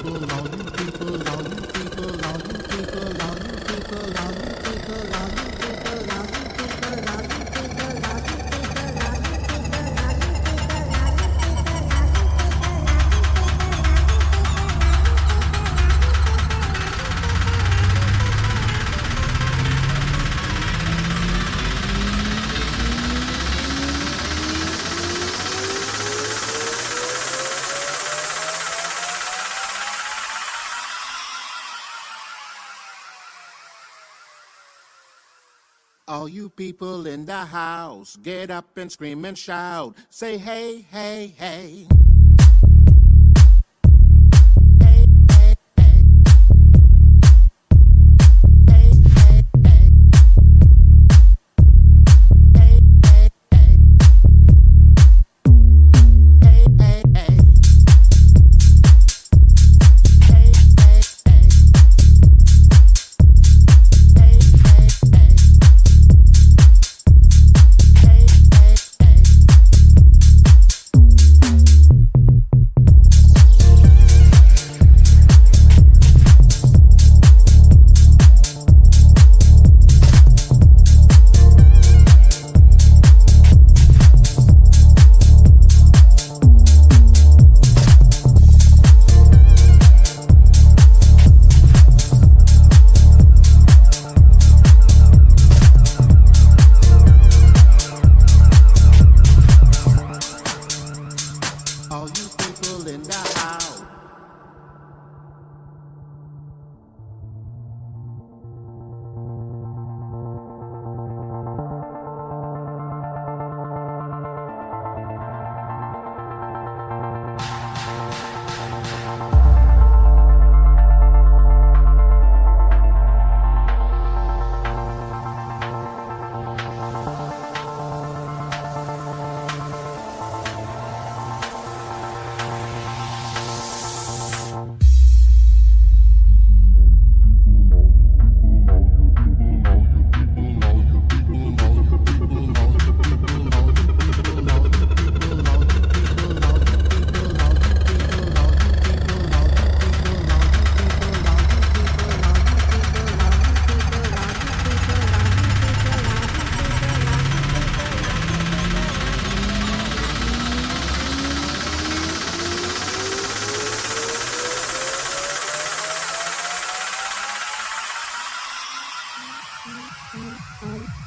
Dulu. All you people in the house, get up and scream and shout. Say hey, hey, hey.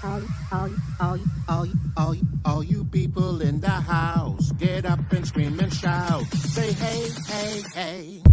All, all, all, All, all, all you people in the house, get up and scream and shout. Say hey, hey, hey.